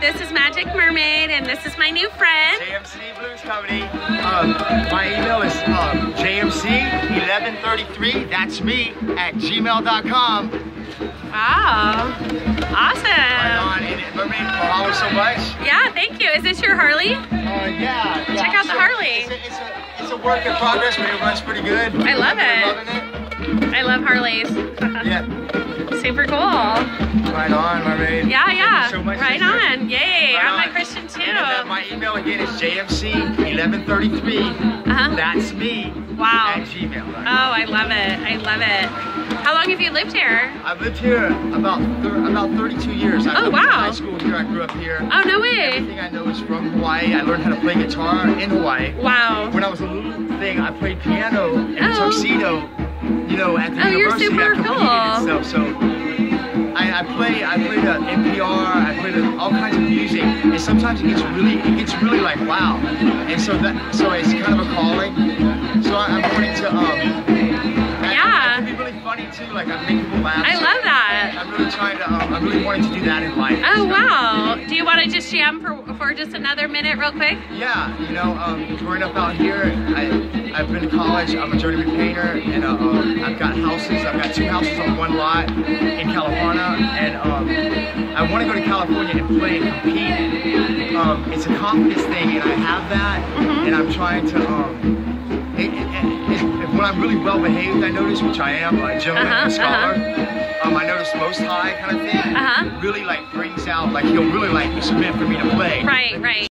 This is Magic Mermaid, and this is my new friend. JMC Blues Company. Um, my email is um, jmc1133, that's me, at gmail.com. Wow. Awesome. Right on, and Mermaid, mahalo so much. Yeah, thank you. Is this your Harley? Uh, yeah, yeah. Check out the Harley. It's a, it's, a, it's a work in progress, but it runs pretty good. I love I'm it. Loving it. I love Harleys. Yeah, Super cool. right on, Mermaid. Yeah, yeah. so much, right on. Right I'm on. a Christian too. And, uh, my email again is jmc1133, Uh-huh. that's me, Wow. at gmail. Oh, I love it. I love it. How long have you lived here? I've lived here about thir about 32 years. I Oh, I went to wow. high school here. I grew up here. Oh, no way. Everything I know is from Hawaii. I learned how to play guitar in Hawaii. Wow. When I was a little thing, I played piano in Oh. tuxedo. You know, at the Oh, you're university. super I cool. stuff. So I, play. I played uh, NPR. I play uh, all kinds of music, and sometimes it gets really, it gets really like wow. And so that, so it's kind of a calling. So I, I'm wanting to. Um, Yeah. I, I can be really funny too. Like I make people laugh. I So love that. I'm really trying to. Um, I'm really wanting to do that in life. Oh, wow. Do you want to just jam for, for just another minute real quick? Yeah, you know, um, growing up out here, I, I've been to college. I'm a journeyman painter, and uh, um, I've got houses. I've got two houses on one lot in California, and um, I want to go to California and play and compete. Um, it's a confidence thing, and I have that, Mm-hmm. and I'm trying to. Um, it, it, it, when I'm really well behaved, I notice, which I am, a gentleman and a scholar. Um, I notice most high kind of thing Uh-huh. really like brings out like he'll really like submit for me to play. Right, right.